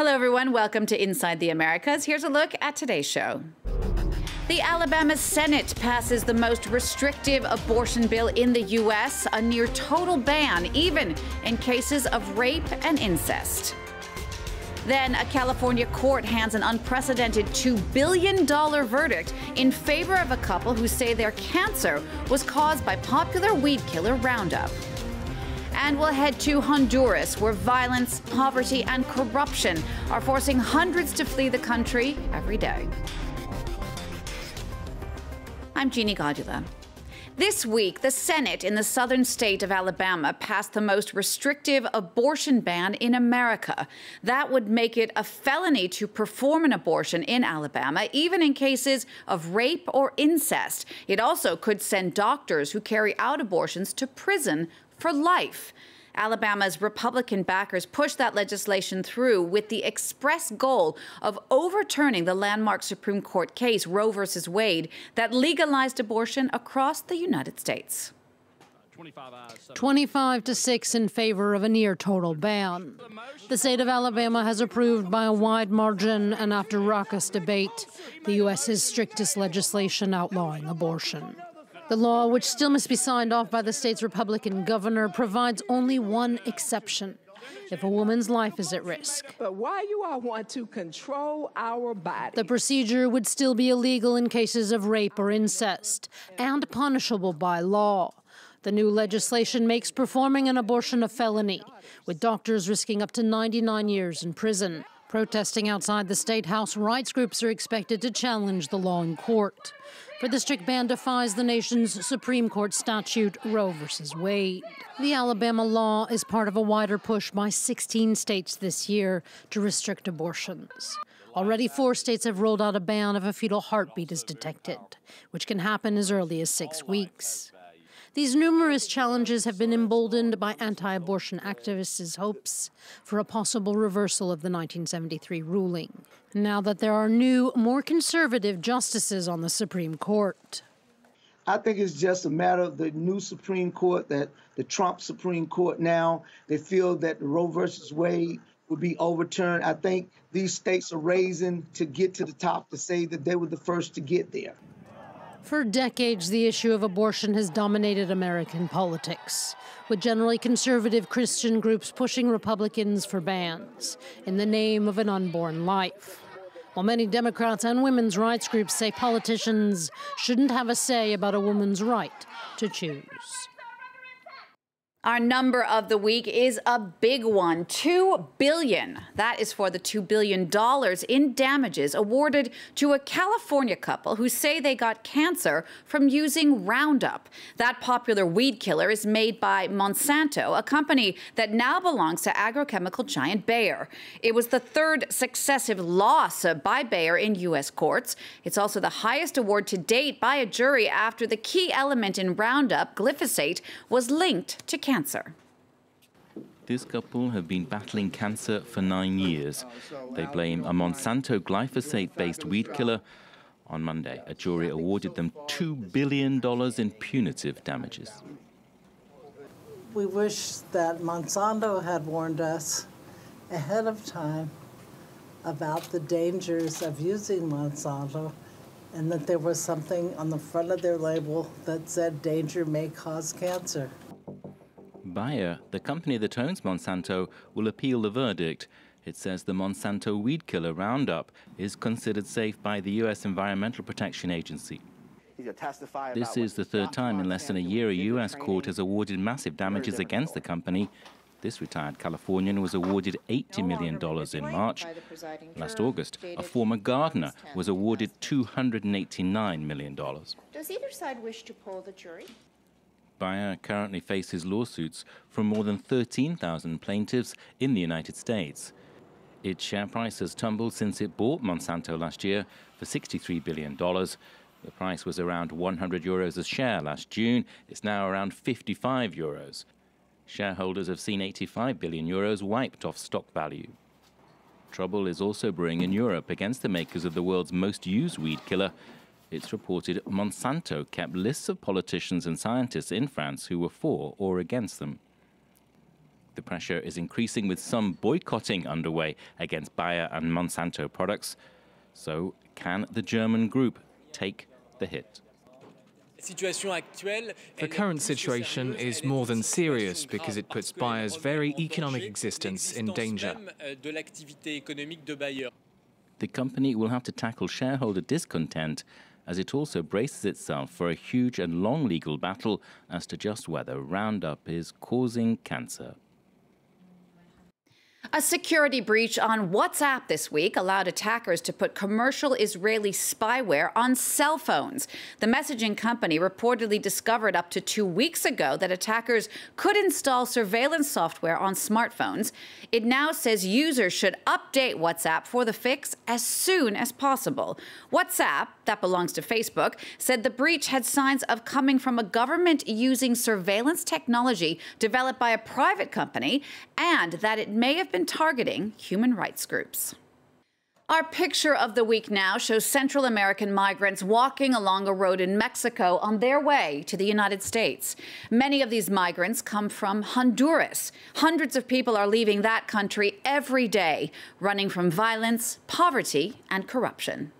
Hello, everyone. Welcome to Inside the Americas. Here's a look at today's show. The Alabama Senate passes the most restrictive abortion bill in the U.S., a near total ban, even in cases of rape and incest. Then, a California court hands an unprecedented $2 billion verdict in favor of a couple who say their cancer was caused by popular weed killer Roundup. And we'll head to Honduras, where violence, poverty, and corruption are forcing hundreds to flee the country every day. I'm Genie Godula. This week, the Senate in the southern state of Alabama passed the most restrictive abortion ban in America. That would make it a felony to perform an abortion in Alabama, even in cases of rape or incest. It also could send doctors who carry out abortions to prison for life. Alabama's Republican backers pushed that legislation through with the express goal of overturning the landmark Supreme Court case, Roe v. Wade, that legalized abortion across the United States. 25 to 6 in favor of a near total ban. The state of Alabama has approved by a wide margin and after raucous debate the U.S.'s strictest legislation outlawing abortion. The law, which still must be signed off by the state's Republican governor, provides only one exception if a woman's life is at risk. But why you all want to control our body? The procedure would still be illegal in cases of rape or incest and punishable by law. The new legislation makes performing an abortion a felony, with doctors risking up to 99 years in prison. Protesting outside the State House, rights groups are expected to challenge the law in court. For the strict ban defies the nation's Supreme Court statute, Roe v. Wade. The Alabama law is part of a wider push by 16 states this year to restrict abortions. Already, four states have rolled out a ban if a fetal heartbeat is detected, which can happen as early as six weeks. These numerous challenges have been emboldened by anti abortion activists' hopes for a possible reversal of the 1973 ruling, now that there are new, more conservative justices on the Supreme Court. I think it's just a matter of the new Supreme Court, that the Trump Supreme Court now, they feel that Roe versus Wade would be overturned. I think these states are raising to get to the top to say that they were the first to get there. For decades, the issue of abortion has dominated American politics, with generally conservative Christian groups pushing Republicans for bans in the name of an unborn life. While many Democrats and women's rights groups say politicians shouldn't have a say about a woman's right to choose. Our number of the week is a big one. Two billion. That is for the two billion dollars in damages awarded to a California couple who say they got cancer from using Roundup. That popular weed killer is made by Monsanto, a company that now belongs to agrochemical giant Bayer. It was the third successive loss by Bayer in U.S. courts. It's also the highest award to date by a jury after the key element in Roundup, glyphosate, was linked to cancer. This couple have been battling cancer for nine years. They blame a Monsanto glyphosate based weed killer. On Monday, a jury awarded them $2 billion in punitive damages. We wish that Monsanto had warned us ahead of time about the dangers of using Monsanto and that there was something on the front of their label that said danger may cause cancer. Bayer, the company that owns Monsanto, will appeal the verdict. It says the Monsanto weed killer Roundup is considered safe by the U.S. Environmental Protection Agency. This is the third time in less than a year a U.S. court has awarded massive damages against the company. This retired Californian was awarded $80 million in March. Last August, a former gardener was awarded $289 million. Does either side wish to poll the jury? Bayer currently faces lawsuits from more than 13,000 plaintiffs in the United States. Its share price has tumbled since it bought Monsanto last year for $63 billion. The price was around 100 euros a share last June. It's now around 55 euros. Shareholders have seen 85 billion euros wiped off stock value. Trouble is also brewing in Europe against the makers of the world's most used weed killer, it's reported Monsanto kept lists of politicians and scientists in France who were for or against them. The pressure is increasing with some boycotting underway against Bayer and Monsanto products. So, can the German group take the hit? The current situation is more than serious because it puts Bayer's very economic existence in danger. The company will have to tackle shareholder discontent as it also braces itself for a huge and long legal battle as to just whether Roundup is causing cancer. A security breach on WhatsApp this week allowed attackers to put commercial Israeli spyware on cell phones. The messaging company reportedly discovered up to two weeks ago that attackers could install surveillance software on smartphones. It now says users should update WhatsApp for the fix as soon as possible. WhatsApp, that belongs to Facebook, said the breach had signs of coming from a government using surveillance technology developed by a private company and that it may have been targeting human rights groups. Our picture of the week now shows Central American migrants walking along a road in Mexico on their way to the United States. Many of these migrants come from Honduras. Hundreds of people are leaving that country every day, running from violence, poverty, and corruption.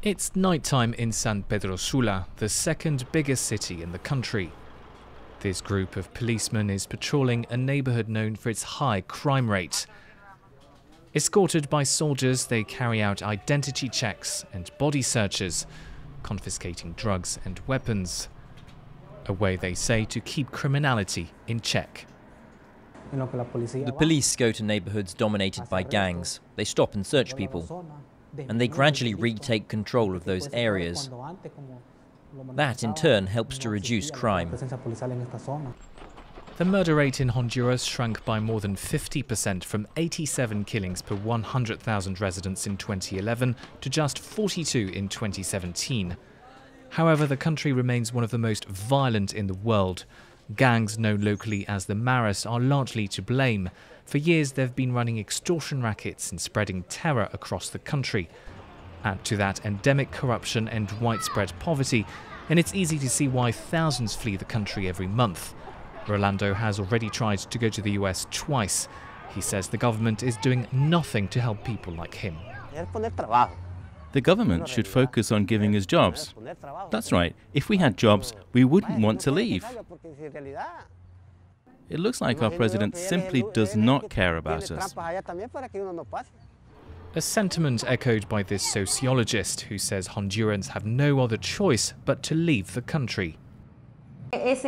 It's nighttime in San Pedro Sula, the second biggest city in the country. This group of policemen is patrolling a neighbourhood known for its high crime rate. Escorted by soldiers, they carry out identity checks and body searches, confiscating drugs and weapons. A way, they say, to keep criminality in check. The police go to neighborhoods dominated by gangs. They stop and search people, and they gradually retake control of those areas. That, in turn, helps to reduce crime. The murder rate in Honduras shrunk by more than 50% from 87 killings per 100,000 residents in 2011 to just 42 in 2017. However, the country remains one of the most violent in the world. Gangs known locally as the Maras are largely to blame. For years, they've been running extortion rackets and spreading terror across the country. Add to that endemic corruption and widespread poverty, and it's easy to see why thousands flee the country every month. Rolando has already tried to go to the US twice. He says the government is doing nothing to help people like him. The government should focus on giving us jobs. That's right. If we had jobs, we wouldn't want to leave. It looks like our president simply does not care about us. A sentiment echoed by this sociologist who says Hondurans have no other choice but to leave the country. This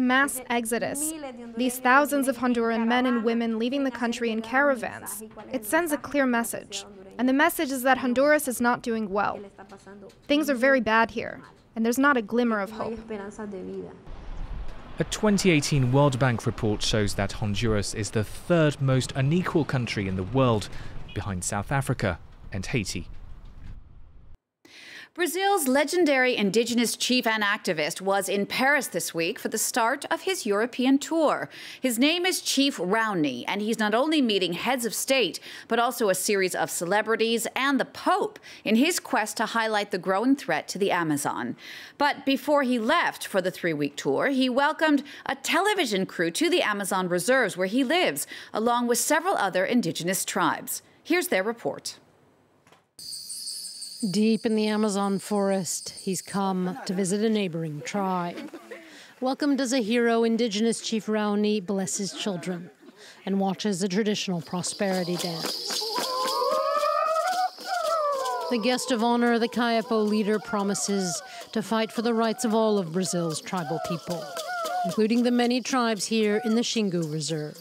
mass exodus, these thousands of Honduran men and women leaving the country in caravans, it sends a clear message. And the message is that Honduras is not doing well. Things are very bad here, and there's not a glimmer of hope. A 2018 World Bank report shows that Honduras is the third most unequal country in the world, behind South Africa and Haiti. Brazil's legendary indigenous chief and activist was in Paris this week for the start of his European tour. His name is Chief Raoni, and he's not only meeting heads of state, but also a series of celebrities and the Pope in his quest to highlight the growing threat to the Amazon. But before he left for the three week tour, he welcomed a television crew to the Amazon reserves where he lives, along with several other indigenous tribes. Here's their report. Deep in the Amazon forest, he's come to visit a neighboring tribe. Welcomed as a hero, Indigenous Chief Raoni blesses children and watches a traditional prosperity dance. The guest of honor, the Kayapo leader, promises to fight for the rights of all of Brazil's tribal people, including the many tribes here in the Xingu Reserve.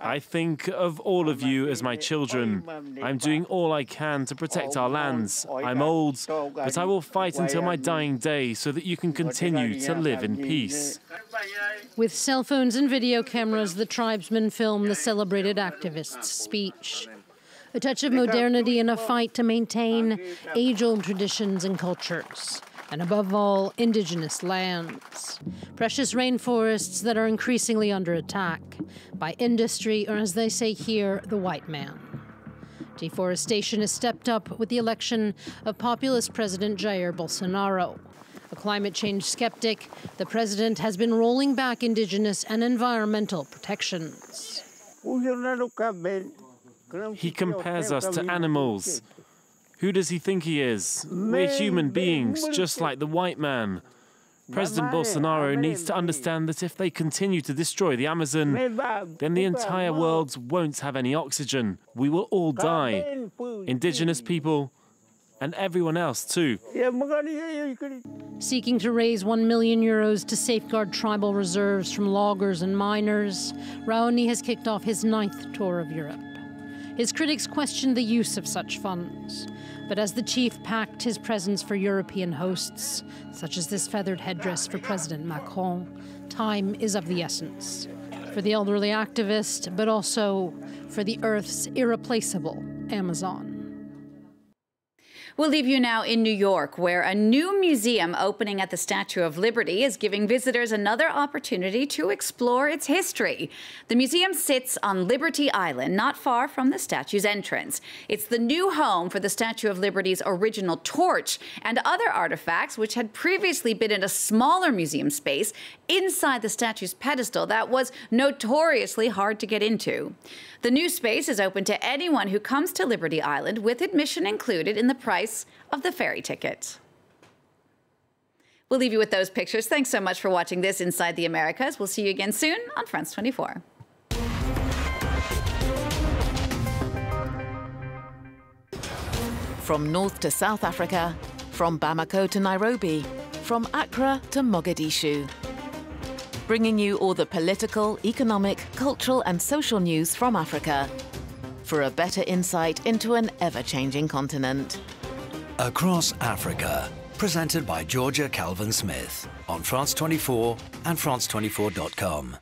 I think of all of you as my children. I'm doing all I can to protect our lands. I'm old, but I will fight until my dying day so that you can continue to live in peace. With cell phones and video cameras, the tribesmen film the celebrated activist's speech. A touch of modernity in a fight to maintain age old traditions and cultures and above all, indigenous lands. Precious rainforests that are increasingly under attack by industry, or as they say here, the white man. Deforestation has stepped up with the election of populist President Jair Bolsonaro. A climate change skeptic, the president has been rolling back indigenous and environmental protections. He compares us to animals. Who does he think he is? We're human beings, just like the white man. President Bolsonaro needs to understand that if they continue to destroy the Amazon, then the entire world won't have any oxygen. We will all die. Indigenous people, and everyone else too. Seeking to raise 1 million euros to safeguard tribal reserves from loggers and miners, Raoni has kicked off his ninth tour of Europe. His critics question the use of such funds. But as the chief packed his presents for European hosts, such as this feathered headdress for President Macron, time is of the essence. For the elderly activist, but also for the Earth's irreplaceable Amazon. We'll leave you now in New York, where a new museum opening at the Statue of Liberty is giving visitors another opportunity to explore its history. The museum sits on Liberty Island, not far from the statue's entrance. It's the new home for the Statue of Liberty's original torch and other artifacts, which had previously been in a smaller museum space inside the statue's pedestal that was notoriously hard to get into. The new space is open to anyone who comes to Liberty Island with admission included in the price of the ferry ticket. We'll leave you with those pictures. Thanks so much for watching this Inside the Americas. We'll see you again soon on France 24. From North to South Africa, from Bamako to Nairobi, from Accra to Mogadishu bringing you all the political, economic, cultural, and social news from Africa for a better insight into an ever changing continent. Across Africa, presented by Georja Calvin Smith on France 24 and France24.com.